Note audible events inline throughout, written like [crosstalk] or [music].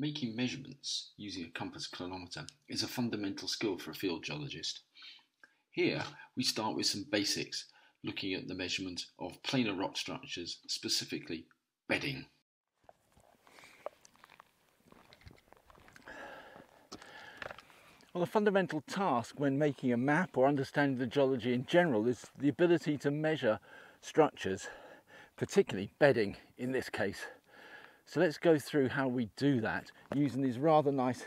Making measurements using a compass clinometer is a fundamental skill for a field geologist. Here we start with some basics, looking at the measurement of planar rock structures, specifically bedding. Well, the fundamental task when making a map or understanding the geology in general is the ability to measure structures, particularly bedding in this case. So let's go through how we do that using this rather nice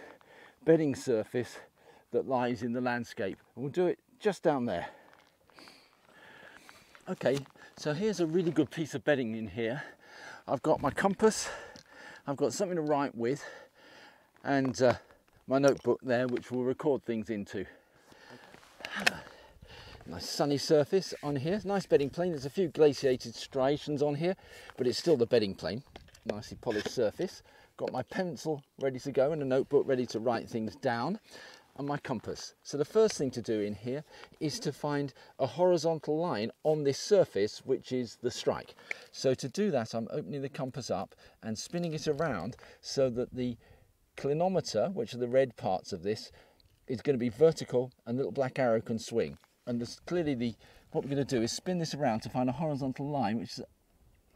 bedding surface that lies in the landscape. And we'll do it just down there. Okay, so here's a really good piece of bedding in here. I've got my compass, I've got something to write with, and uh, my notebook there, which we'll record things into. [sighs] Nice sunny surface on here, nice bedding plane. There's a few glaciated striations on here, but it's still the bedding plane nicely polished surface. Got my pencil ready to go and a notebook ready to write things down and my compass. So the first thing to do in here is to find a horizontal line on this surface, which is the strike. So to do that, I'm opening the compass up and spinning it around so that the clinometer, which are the red parts of this, is going to be vertical and the little black arrow can swing. And clearly the what we're going to do is spin this around to find a horizontal line, which is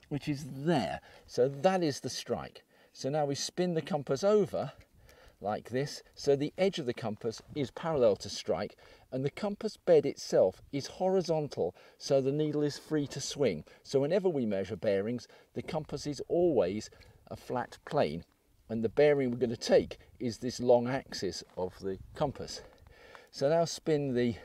which is there. So that is the strike. So now we spin the compass over like this. So the edge of the compass is parallel to strike and the compass bed itself is horizontal so the needle is free to swing. So whenever we measure bearings, the compass is always a flat plane and the bearing we're going to take is this long axis of the compass. So now spin the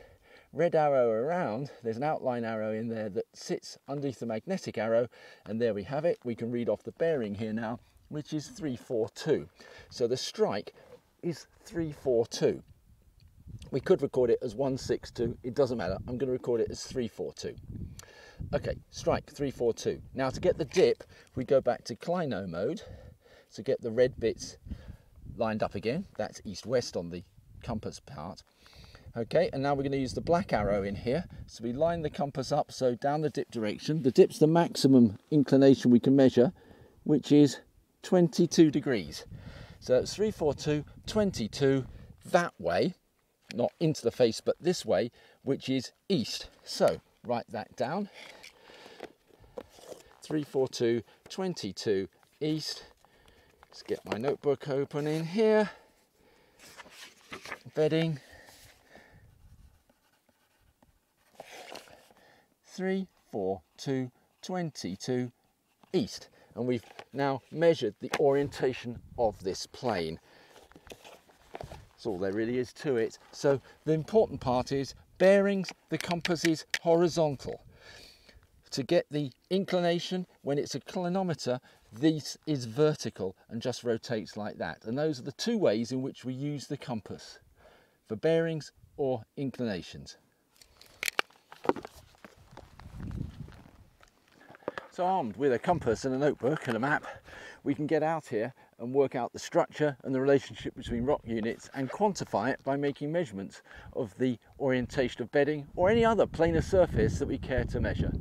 red arrow around, there's an outline arrow in there that sits underneath the magnetic arrow, and there we have it. We can read off the bearing here now, which is 342. So the strike is 342. We could record it as 162, it doesn't matter. I'm going to record it as 342. Okay, strike 342. Now to get the dip, we go back to Clino mode to get the red bits lined up again. That's east-west on the compass part. Okay, and now we're going to use the black arrow in here. So we line the compass up, so down the dip direction. The dip's the maximum inclination we can measure, which is 22 degrees. So it's 342, 22, that way, not into the face, but this way, which is east. So write that down. 342, 22, east. Let's get my notebook open in here. Bedding. 3, 4, 2, 22 east. And we've now measured the orientation of this plane. That's all there really is to it. So the important part is bearings, the compass is horizontal. To get the inclination, when it's a clinometer, this is vertical and just rotates like that. And those are the two ways in which we use the compass for bearings or inclinations. So armed with a compass and a notebook and a map, we can get out here and work out the structure and the relationship between rock units and quantify it by making measurements of the orientation of bedding or any other planar surface that we care to measure.